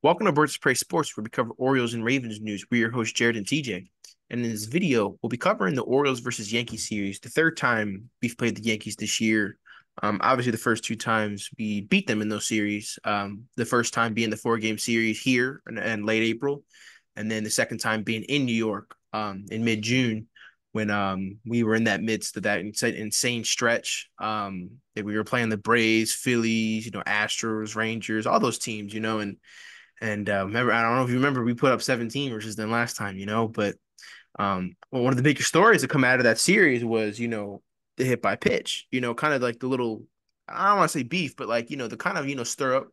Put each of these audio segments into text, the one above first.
Welcome to Birds of Prey Sports, where we cover Orioles and Ravens news. We're your host, Jared and TJ. And in this video, we'll be covering the Orioles versus Yankees series, the third time we've played the Yankees this year. Um, obviously, the first two times we beat them in those series. Um, the first time being the four game series here in, in, late April, and then the second time being in New York um, in mid June when um, we were in that midst of that insane stretch. Um, that we were playing the Braves, Phillies, you know, Astros, Rangers, all those teams, you know, and and uh, remember, I don't know if you remember, we put up 17 versus them last time, you know, but um, well, one of the bigger stories to come out of that series was, you know, the hit by pitch, you know, kind of like the little, I don't want to say beef, but like, you know, the kind of, you know, stir up,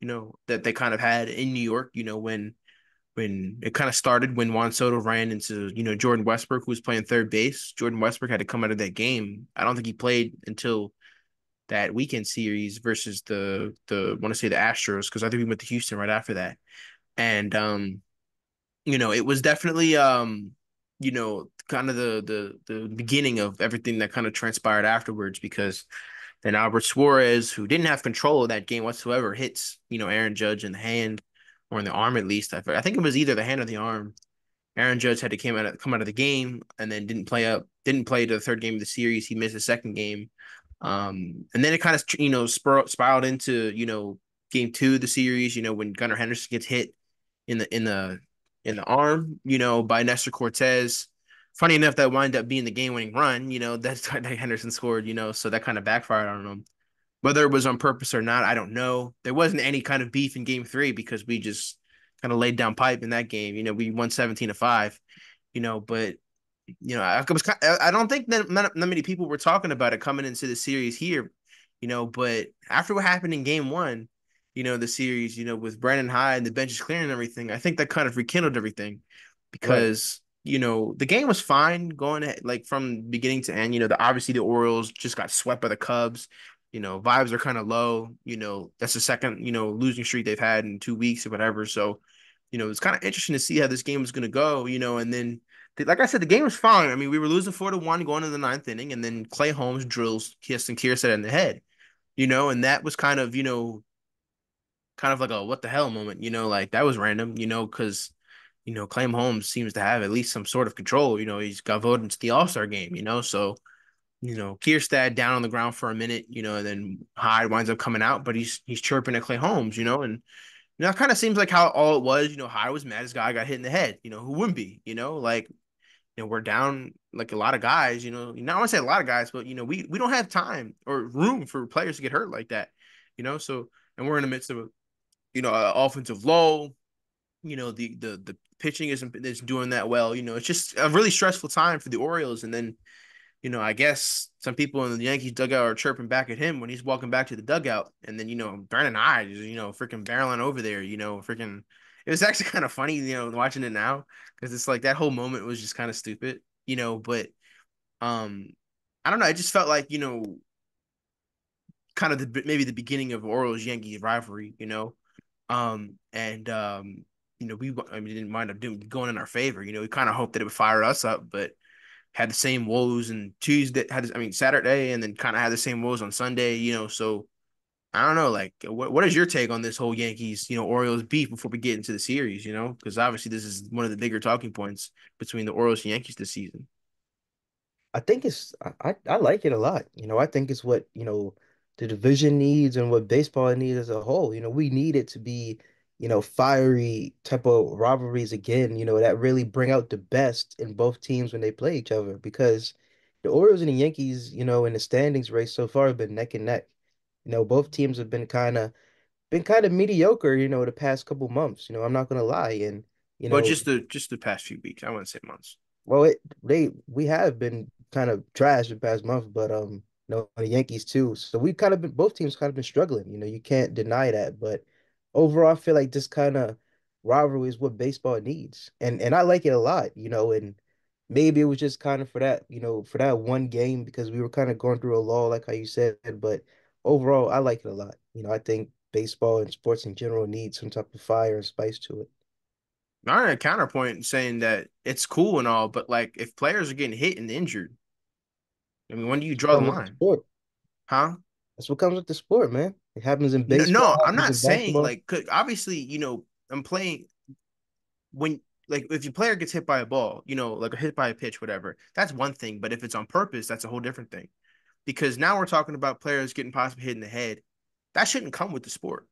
you know, that they kind of had in New York, you know, when, when it kind of started when Juan Soto ran into, you know, Jordan Westburg, who was playing third base. Jordan Westburg had to come out of that game. I don't think he played until that weekend series versus the the want to say the Astros because I think we went to Houston right after that, and um, you know, it was definitely um, you know, kind of the the the beginning of everything that kind of transpired afterwards because then Albert Suarez, who didn't have control of that game whatsoever, hits you know Aaron Judge in the hand or in the arm at least. I, I think it was either the hand or the arm. Aaron Judge had to came out of, come out of the game and then didn't play up, didn't play to the third game of the series. He missed the second game. Um, and then it kind of you know spir- spiraled into you know game two of the series. You know when Gunnar Henderson gets hit in the in the in the arm, you know by Nestor Cortes. Funny enough, that wound up being the game-winning run. You know that's that Henderson scored. You know, so that kind of backfired on him. Whether it was on purpose or not, I don't know. There wasn't any kind of beef in game three because we just kind of laid down pipe in that game. You know, we won 17 to 5, you know, but you know, I was I don't think that not many people were talking about it coming into the series here, you know, but after what happened in game one, you know, the series, you know, with Brandon Hyde and the benches clearing and everything, I think that kind of rekindled everything because, right. you know, the game was fine going at, like from beginning to end. You know, the obviously the Orioles just got swept by the Cubs. You know, vibes are kind of low. You know, that's the second, you know, losing streak they've had in two weeks or whatever. So, you know, it's kind of interesting to see how this game is going to go, you know, and then like I said, the game was fine. I mean, we were losing four to one going to the ninth inning, and then Clay Holmes drills Kirsten Kjerstad in the head, you know, and that was kind of, you know, kind of like a what the hell moment, you know, like that was random, you know, because you know, Clay Holmes seems to have at least some sort of control. You know, he's got voted into the All Star game, you know, so you know, Kjerstad down on the ground for a minute, you know, and then Hyde winds up coming out, but he's he's chirping at Clay Holmes, you know, and you know, it kind of seems like how all it was, you know, Hyde was mad. This guy got hit in the head, you know, who wouldn't be, you know, like know, we're down like a lot of guys, you know, not want to say a lot of guys, but you know, we we don't have time or room for players to get hurt like that, you know. So and we're in the midst of a, you know, an offensive low, you know, the the the pitching isn't is doing that well, you know. It's just a really stressful time for the Orioles, and then, you know, I guess some people in the Yankees dugout are chirping back at him when he's walking back to the dugout, and then you know, Brandon Hyde is you know freaking barreling over there, you know, freaking it was actually kind of funny, you know, watching it now because it's like that whole moment was just kind of stupid, you know. But um, I don't know. I just felt like you know, kind of the maybe the beginning of Orioles Yankees rivalry, you know. Um, and um, you know, we I mean, didn't mind up doing going in our favor. You know, we kind of hoped that it would fire us up, but had the same woes and Tuesday had I mean Saturday and then kind of had the same woes on Sunday. You know, so I don't know. Like, what what is your take on this whole Yankees, you know, Orioles beef before we get into the series? You know, because obviously this is one of the bigger talking points between the Orioles and Yankees this season. I think it's I I like it a lot. You know, I think it's what you know the division needs and what baseball needs as a whole. You know, we need it to be you know fiery type of rivalries again. You know, that really bring out the best in both teams when they play each other because the Orioles and the Yankees, you know, in the standings race so far have been neck and neck. You know, both teams have been kind of been kind of mediocre, you know, the past couple months. You know, I'm not gonna lie. And you know, but just the just the past few weeks. I wouldn't say months. Well, it they we have been kind of trash the past month, but um, you know, the Yankees too. So we've kind of been both teams kind of been struggling. You know, you can't deny that. But overall, I feel like this kind of rivalry is what baseball needs, and and I like it a lot. You know, and maybe it was just kind of for that, you know, for that one game because we were kind of going through a lull, like how you said. But overall, I like it a lot. You know, I think baseball and sports in general need some type of fire and spice to it. Not a counterpoint saying that it's cool and all, but like if players are getting hit and injured, I mean, when do you draw the line? Sport. huh? That's what comes with the sport, man. It happens in baseball. No, no I'm not saying like obviously, you know, I'm playing when like if your player gets hit by a ball, you know, like a hit by a pitch, whatever, that's one thing. But if it's on purpose, that's a whole different thing. Because now we're talking about players getting possibly hit in the head. That shouldn't come with the sport.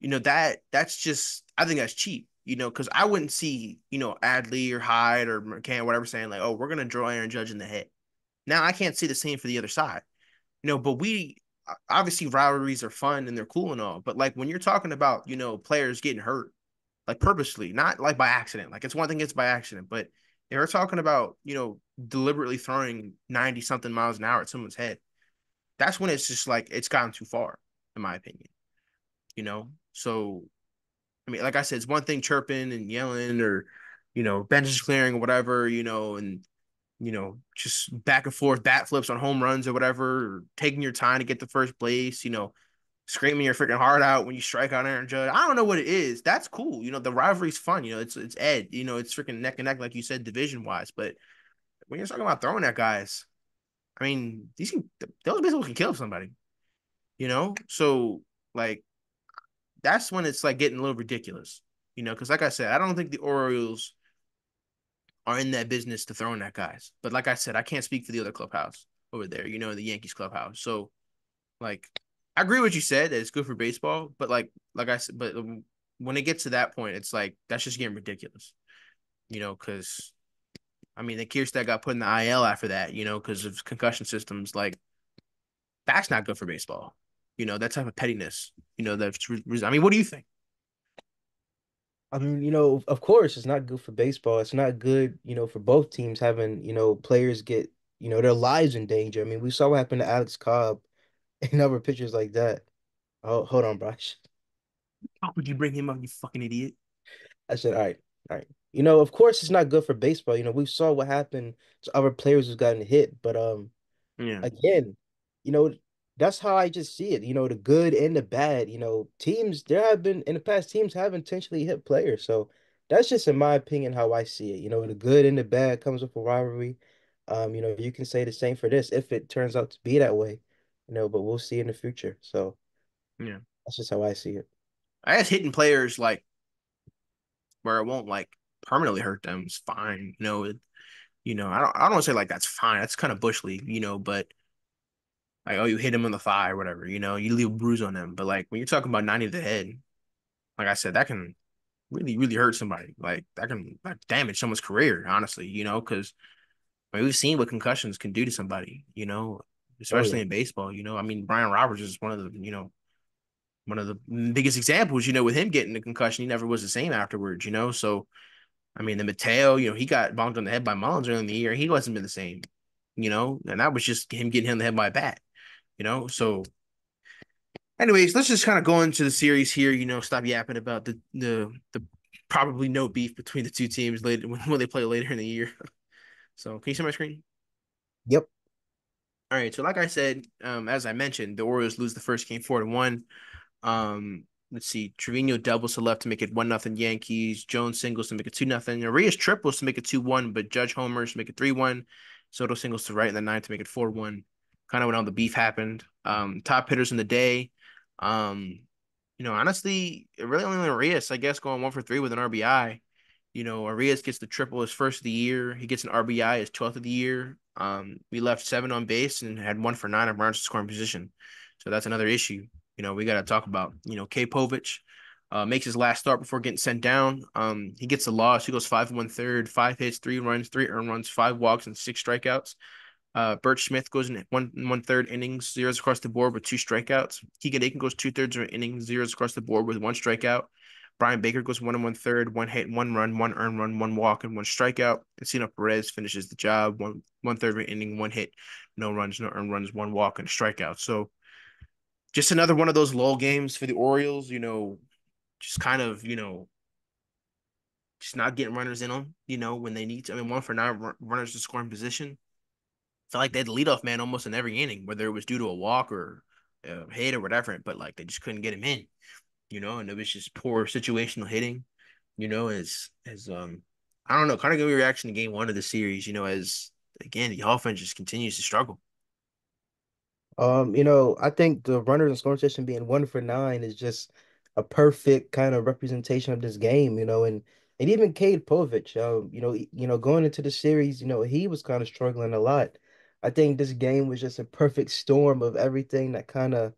You know, that that's just I think that's cheap, you know, because I wouldn't see, you know, Adley or Hyde or McCann, whatever, saying like, oh, we're gonna draw Aaron Judge in the head. Now I can't see the same for the other side. You know, but we obviously rivalries are fun and they're cool and all, but like when you're talking about, you know, players getting hurt like purposely, not like by accident. Like it's one thing it's by accident, but they are talking about, you know, deliberately throwing 90 something miles an hour at someone's head. That's when it's just like it's gotten too far, in my opinion. You know? So I mean, like I said, it's one thing chirping and yelling or, you know, benches clearing or whatever, you know, and you know, just back and forth bat flips on home runs or whatever, or taking your time to get the first place, you know, screaming your freaking heart out when you strike out Aaron Judge. I don't know what it is. That's cool. You know, the rivalry's fun. You know, it's it's Ed. You know, it's freaking neck and neck, like you said, division wise. But when you're talking about throwing at guys, I mean, these can, those basically can kill somebody. You know, so like that's when it's like getting a little ridiculous. You know, because like I said, I don't think the Orioles are in that business to throwing at guys. But like I said, I can't speak for the other clubhouse over there. You know, the Yankees clubhouse. So like I agree with what you said that it's good for baseball, but like like I said, but when it gets to that point, it's like that's just getting ridiculous, you know, because I mean the Kjerstad got put in the IL after that, you know, because of concussion systems. Like that's not good for baseball, you know, that type of pettiness, you know. That's I mean, what do you think? I mean, you know, of course, it's not good for baseball. It's not good, you know, for both teams having, you know, players get, you know, their lives in danger. I mean, we saw what happened to Alex Cobb and other pictures like that. Oh, hold on, bro. How would you bring him up, you fucking idiot? I said, all right, all right. You know, of course, it's not good for baseball. You know, we saw what happened to other players who's gotten hit, but um, yeah, again, you know, that's how I just see it. You know, the good and the bad. You know, teams there have been in the past teams have intentionally hit players, so that's just in my opinion how I see it. You know, the good and the bad comes with a rivalry. Um, you know, you can say the same for this if it turns out to be that way you know, but we'll see in the future. So yeah, that's just how I see it. I guess hitting players like where it won't like permanently hurt them is fine. You know, it, you know, I don't I don't want to say like that's fine. That's kind of bush league, you know, but like oh you hit him in the thigh or whatever, you know, you leave a bruise on them. But like when you're talking about 90 to the head, like I said, that can really, really hurt somebody. Like that can like damage someone's career, honestly, you know, because I mean, we've seen what concussions can do to somebody, you know especially oh, yeah. in baseball. You know, I mean, Brian Roberts is one of the, you know, one of the biggest examples, you know, with him getting a concussion, he never was the same afterwards, you know. So, I mean, the Mateo, you know, he got bonked on the head by Mullins early in the year. He wasn't been the same, you know, and that was just him getting him in the head by a bat, you know. So, anyways, let's just kind of go into the series here. You know, stop yapping about the the the probably no beef between the two teams later when they play later in the year. so, can you see my screen? Yep. All right, so like I said, um, as I mentioned, the Orioles lose the first game four to one. Um, let's see, Trevino doubles to left to make it one nothing Yankees. Jones singles to make it two nothing. Urías triples to make it two one, but Judge homers to make it three one. Soto singles to right in the ninth to make it four one. Kind of when all the beef happened. Um, top hitters in the day. Um, you know, honestly, really only Urías, I guess, going one for three with an RBI. You know, Urías gets the triple his first of the year. He gets an RBI his 12th of the year. Um, we left seven on base and had one for nine of runners scoring position. So that's another issue. You know, we got to talk about, you know, Cade Povich uh, makes his last start before getting sent down. Um, he gets a loss. He goes five and one third, five hits, three runs, three earned runs, five walks, and six strikeouts. Uh, Burch Smith goes in one one third innings, zeros across the board with two strikeouts. Keegan Akin goes two thirds of an inning, zeros across the board with one strikeout. Bryan Baker goes one and one third, one hit, one run, one earned run, one walk, and one strikeout. And Cionel Perez finishes the job, one one third inning, one hit, no runs, no earned runs, one walk, and a strikeout. So just another one of those lull games for the Orioles, you know, just kind of, you know, just not getting runners in them, you know, when they need to. I mean, one for nine runners to score in position. Felt like they had the leadoff man almost in every inning, whether it was due to a walk or a hit or whatever, but like they just couldn't get him in you know, and it was just poor situational hitting, you know, as as um I don't know, kind of a reaction to game one of the series, you know, as again the offense just continues to struggle. Um, you know, I think the runners in scoring position being one for nine is just a perfect kind of representation of this game, you know, and and even Cade Povich, um, you know, you know, going into the series, you know, he was kind of struggling a lot. I think this game was just a perfect storm of everything that kind of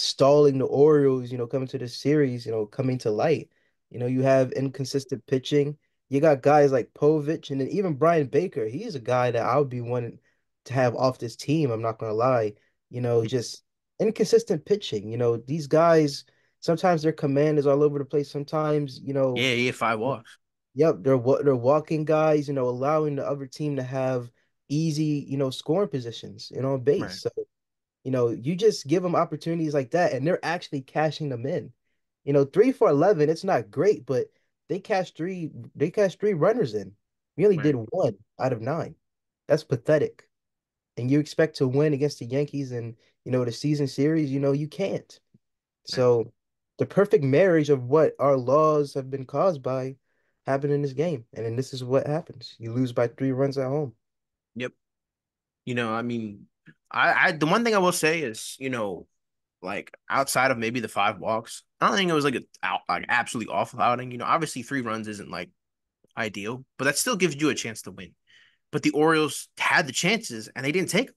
stalling the Orioles, you know, coming to this series, you know, coming to light. You know, you have inconsistent pitching. You got guys like Povich and then even Bryan Baker. He's a guy that I would be wanting to have off this team. I'm not gonna lie. You know, just inconsistent pitching. You know, these guys sometimes their command is all over the place. Sometimes, you know, Yeah, yeah, five walks. yep, they're they're walking guys. You know, allowing the other team to have easy, you know, scoring positions, you know, on base. Right, So, you know, you just give them opportunities like that, and they're actually cashing them in. You know, three for eleven, it's not great, but they cashed three. They cashed three runners in. We only right, did one out of nine. That's pathetic. And you expect to win against the Yankees and you know the season series. You know, you can't. So the perfect marriage of what our laws have been caused by happened in this game. And then this is what happens. You lose by three runs at home. Yep. You know, I mean, I, I the one thing I will say is, you know, like outside of maybe the five walks, I don't think it was like a like absolutely awful outing. You know, obviously three runs isn't like ideal, but that still gives you a chance to win. But the Orioles had the chances and they didn't take them.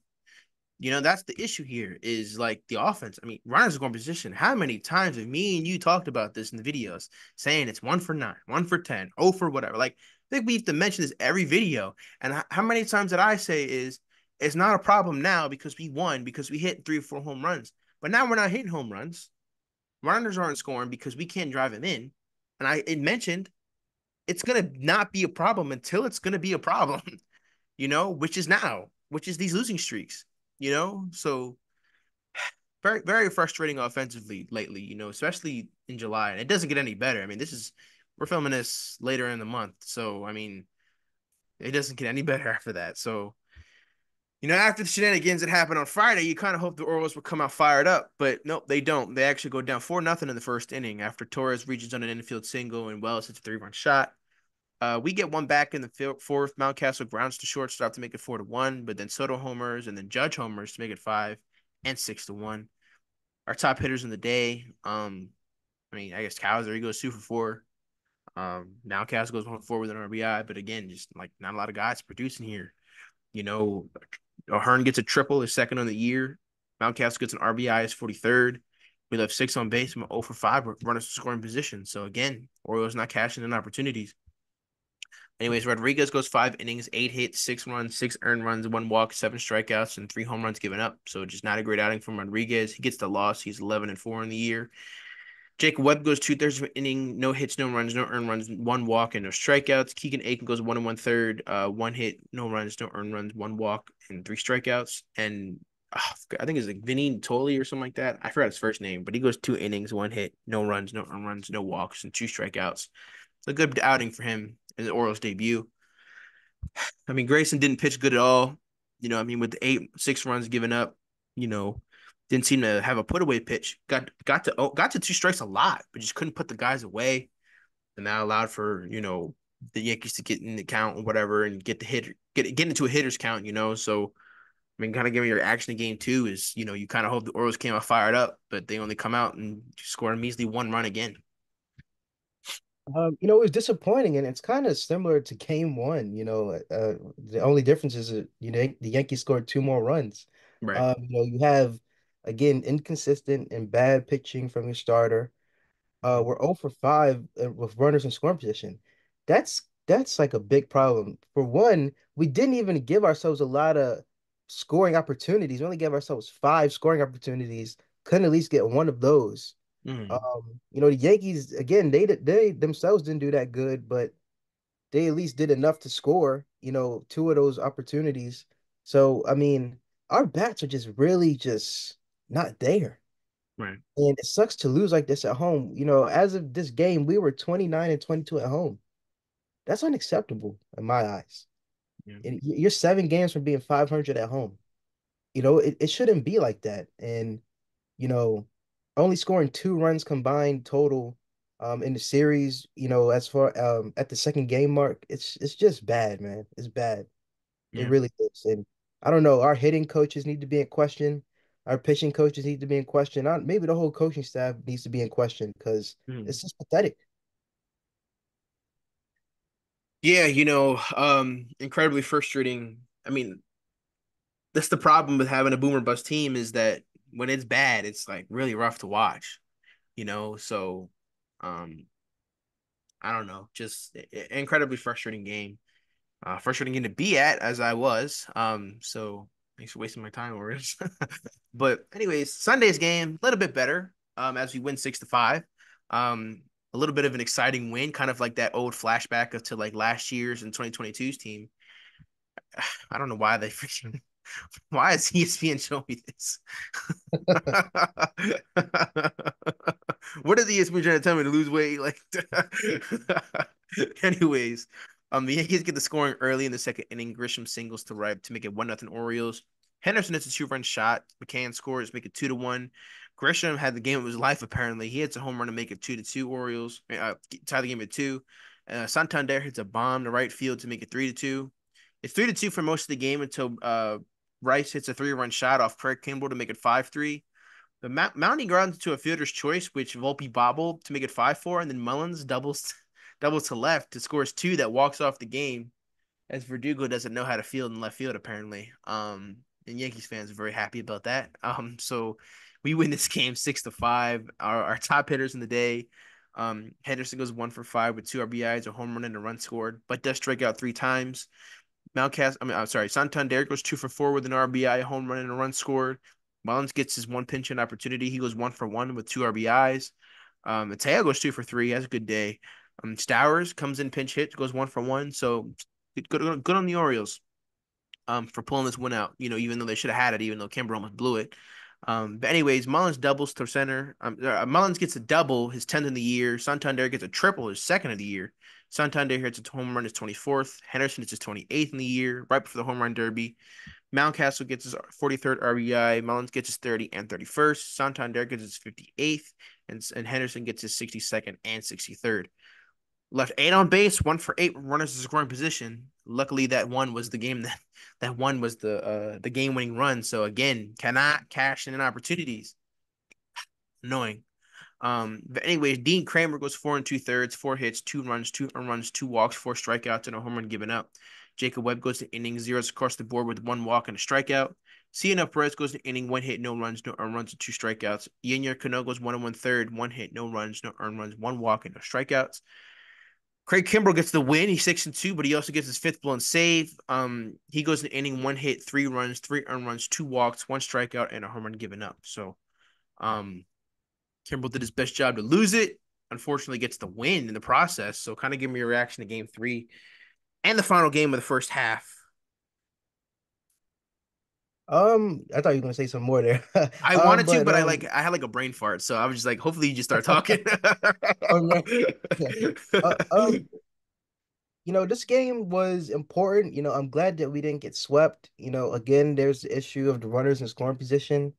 You know, that's the issue here is like the offense. I mean, runners going position. How many times have me and you talked about this in the videos saying it's one for nine, one for 10, oh for whatever? Like, I think we have to mention this every video. And how many times did I say is it's not a problem now because we won, because we hit three or four home runs. But now we're not hitting home runs. Runners aren't scoring because we can't drive them in. And I it mentioned it's gonna not be a problem until it's gonna be a problem, you know, which is now, which is these losing streaks, you know. So very very frustrating offensively lately, you know, especially in July, and it doesn't get any better. I mean, this is we're filming this later in the month, so I mean, it doesn't get any better after that. So you know, after the shenanigans that happened on Friday, you kind of hope the Orioles would come out fired up, but nope, they don't. They actually go down four nothing in the first inning after Torres reaches on an infield single and Wells hits a three run shot. Uh, we get one back in the fourth. Mountcastle grounds to shortstop to make it four to one, but then Soto homers and then Judge homers to make it five and six to one. Our top hitters in the day, um, I mean, I guess Cowser he goes two for four. Um, Mountcastle goes one for four with an RBI, but again, just like not a lot of guys producing here. You know, Hearn gets a triple, his second on the year. Mountcastle gets an RBI, his 43rd. We left six on base. I'm 0 for 5. Runners scoring position. So again, Orioles not cashing in opportunities. Anyways, Rodriguez goes five innings, eight hits, six runs, six earned runs, one walk, seven strikeouts, and three home runs given up. So just not a great outing from Rodriguez. He gets the loss. He's 11 and four in the year. Jacob Webb goes two thirds of inning, no hits, no runs, no earned runs, one walk, and no strikeouts. Keegan Akin goes one and one third, uh, one hit, no runs, no earned runs, one walk, and three strikeouts. And uh, I think it's like Vinny Tolley or something like that. I forgot his first name, but he goes two innings, one hit, no runs, no earned runs, no walks, and two strikeouts. It's a good outing for him in the Orioles debut. I mean, Grayson didn't pitch good at all. You know, I mean, with the eight, six runs given up, you know, didn't seem to have a put away pitch. Got got to oh, got to two strikes a lot, but just couldn't put the guys away. And that allowed for you know the Yankees to get in the count or whatever and get the hit get get into a hitter's count. You know, so I mean, kind of giving your action in game two is you know you kind of hope the Orioles came out fired up, but they only come out and score a measly one run again. Um, you know, it was disappointing, and it's kind of similar to game one. You know, uh, the only difference is that you know the Yankees scored two more runs. Right. Um, you know, you have again inconsistent and bad pitching from your starter. Uh, we're 0 for 5 uh, with runners in scoring position. That's that's like a big problem. For one, we didn't even give ourselves a lot of scoring opportunities. We only gave ourselves five scoring opportunities. Couldn't at least get one of those. Mm, Um, you know, the Yankees again, they they themselves didn't do that good, but they at least did enough to score, you know, two of those opportunities. So, I mean, our bats are just really just not there. right. And it sucks to lose like this at home. You know, as of this game, we were 29 and 22 at home. That's unacceptable in my eyes. Yeah. And you're seven games from being 500 at home. You know, it, it shouldn't be like that. And, you know, only scoring two runs combined total um in the series, you know, as far um at the second game mark, it's it's just bad, man. It's bad. It really is. And I don't know, our hitting coaches need to be in question. Our pitching coaches need to be in question. Not, maybe the whole coaching staff needs to be in question because Hmm. it's just pathetic. Yeah, you know, um, incredibly frustrating. I mean, that's the problem with having a boomer bust team is that when it's bad, it's like really rough to watch, you know? So, um, I don't know, just incredibly frustrating game. Uh, frustrating game to be at as I was. Um, so thanks for wasting my time, Warriors. but anyways, Sunday's game, a little bit better. Um, as we win six to five. Um, a little bit of an exciting win, kind of like that old flashback of to like last year's and 2022's team. I don't know why they freaking why is ESPN showing me this? what is ESPN trying to tell me to lose weight? Like, anyways, um, the Yankees get the scoring early in the second inning. Grisham singles to right to make it one nothing Orioles. Henderson hits a two run shot. McCann scores, make it two to one. Grisham had the game of his life. Apparently, he hits a home run to make it two to two. Orioles uh, tie the game at two. Uh, Santander hits a bomb to right field to make it three to two. It's three to two for most of the game until uh, Rice hits a three run shot off Craig Kimbrel to make it five three. The Ma- mounting grounds to a fielder's choice, which Volpe bobbled to make it five four, and then Mullins doubles doubles to left to scores two that walks off the game, as Verdugo doesn't know how to field in left field apparently. Um, and Yankees fans are very happy about that. Um, so we win this game six to five. Our, our top hitters in the day. Um, Henderson goes one for five with two RBIs, a home run, and a run scored, but does strike out three times. Mountcast, I mean, I'm sorry, Santander goes two for four with an RBI, a home run, and a run scored. Mullins gets his one pinch in opportunity. He goes one for one with two RBIs. Um, Mateo goes two for three. Has a good day. Um, Stowers comes in pinch hit, goes one for one. So good, good, on the Orioles. Um, for pulling this one out. You know, even though they should have had it, even though Kimber almost blew it. Um, but anyways, Mullins doubles to center. Um, uh, Mullins gets a double, his tenth in the year. Santander gets a triple, his second of the year. Santander hits a home run, his twenty fourth. Henderson hits his twenty eighth in the year, right before the home run derby. Mountcastle gets his 43rd RBI. Mullins gets his 30 and 31st. Santander gets his 58th. And, and Henderson gets his 62nd and 63rd. Left eight on base, one for eight runners in scoring position. Luckily, that one was the game that that one was the uh, the game winning run. So again, cannot cash in opportunities. Annoying. Um, but anyways, Dean Kremer goes four and two thirds, four hits, two runs, two runs, two walks, four strikeouts, and a home run given up. Jacob Webb goes to inning zeros across the board with one walk and a strikeout. Cionel Perez goes to inning one hit, no runs, no earned runs, and two strikeouts. Yennier Cano goes one and one third, one hit, no runs, no earned runs, one walk, and no strikeouts. Craig Kimbrel gets the win. He's six and two, but he also gets his fifth blown save. Um, he goes to inning one hit, three runs, three earned runs, two walks, one strikeout, and a home run given up. So, um, Kimbrel did his best job to lose it. Unfortunately, gets the win in the process. So, kind of give me a reaction to Game Three and the final game of the first half. Um, I thought you were gonna say some more there. I um, wanted to, but I um, like I had like a brain fart, so I was just like, hopefully you just start talking. oh. Uh, um, you know, this game was important. You know, I'm glad that we didn't get swept. You know, again, there's the issue of the runners in scoring position.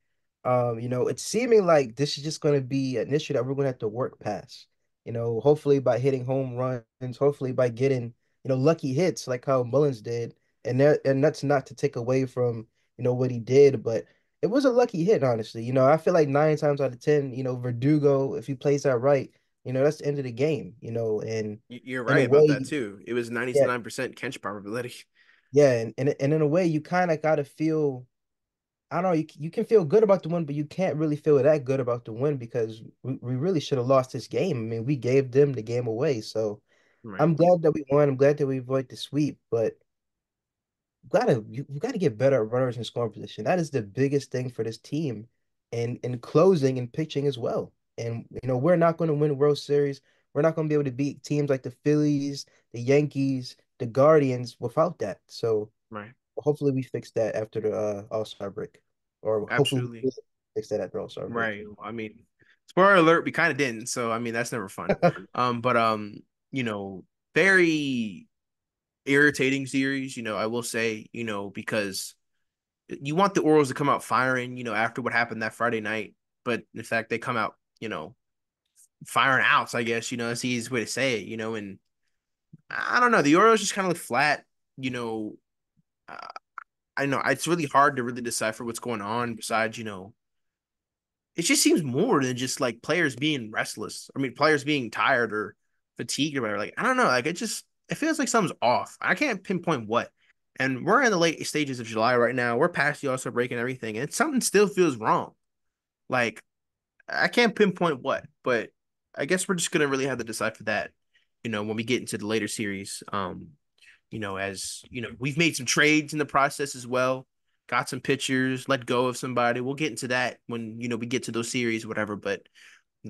Um, you know, it's seeming like this is just going to be an issue that we're going to have to work past. You know, hopefully by hitting home runs, hopefully by getting, you know, lucky hits like how Mullins did. And that and that's not to take away from, you know, what he did, but it was a lucky hit, honestly. You know, I feel like nine times out of ten, you know, Verdugo, if he plays that right, you know, that's the end of the game, you know, and You're right about that too. It was 99% catch probability. yeah, and and, and in a way, you kind of gotta feel, I don't know, you, you can feel good about the win, but you can't really feel that good about the win because we, we really should have lost this game. I mean, we gave them the game away. So Right. I'm glad that we won. I'm glad that we avoided the sweep, but gotta you, you gotta get better at runners in scoring position. That is the biggest thing for this team, and in closing and pitching as well. And you know, we're not going to win World Series. We're not going to be able to beat teams like the Phillies, the Yankees, the Guardians without that. So Right. hopefully we fix that after the uh, All-Star break, or hopefully Absolutely. will fix that after All-Star break. Right. I mean, spoiler alert, we kind of didn't. So, I mean, that's never fun. Um, but um, you know, very irritating series, you know, I will say, you know, because you want the Orioles to come out firing, you know, after what happened that Friday night, but in fact they come out, you know, firing outs, I guess, you know, that's the easiest way to say it, you know, and I don't know, the Orioles just kind of look flat, you know. Uh, I know it's really hard to really decipher what's going on besides, you know, it just seems more than just like players being restless. I mean, players being tired or fatigued or whatever. Like, I don't know. Like, it just, it feels like something's off. I can't pinpoint what. And we're in the late stages of July right now. We're past the All-Star break and everything. And something still feels wrong. Like, I can't pinpoint what, but I guess we're just to really have to decipher that, you know, when we get into the later series. Um, you know, as you know, we've made some trades in the process as well. Got some pitchers, let go of somebody. We'll get into that when you know we get to those series, whatever. But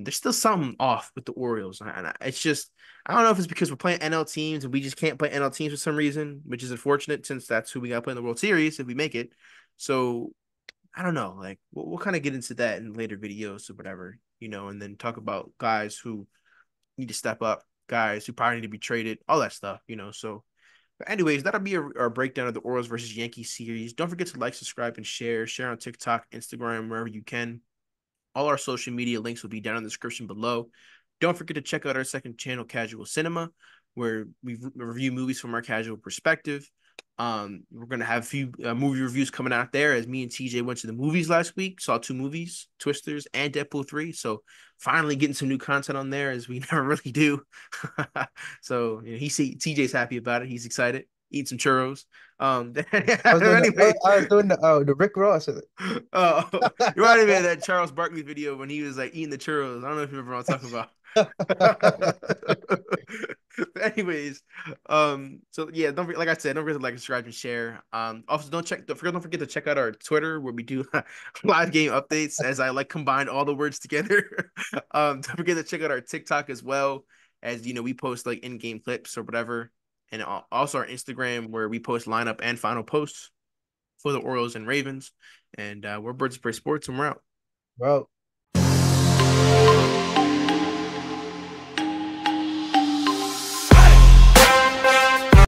there's still something off with the Orioles, and it's just I don't know if it's because we're playing NL teams and we just can't play NL teams for some reason, which is unfortunate since that's who we got to play in the World Series if we make it. So I don't know, like we'll, we'll kind of get into that in later videos or whatever, you know, and then talk about guys who need to step up, guys who probably need to be traded, all that stuff, you know. So but anyways, that'll be our, our breakdown of the Orioles versus Yankees series. Don't forget to like, subscribe, and share. Share on TikTok, Instagram, wherever you can. All our social media links will be down in the description below. Don't forget to check out our second channel, Casual Cinema, where we review movies from our casual perspective. Um, we're gonna have a few uh, movie reviews coming out there as me and TJ went to the movies last week, saw two movies, Twisters and Deadpool three. So finally getting some new content on there as we never really do. so you know, he see TJ's happy about it. He's excited. Eat some churros. Um, I was doing, anyway. the, I was doing the, uh, the Rick Ross. oh, you reminded me of that Charles Barkley video when he was like eating the churros. I don't know if you remember what I'm talking about. anyways, um, so yeah, don't forget, like I said, don't forget to like, subscribe, and share. Um, also don't check, don't forget, don't forget to check out our Twitter where we do live game updates as I like combine all the words together. um, don't forget to check out our TikTok as well as you know we post like in-game clips or whatever, and also our Instagram where we post lineup and final posts for the Orioles and Ravens. And uh, we're Birds of Prey Sports, and we're out. Bro.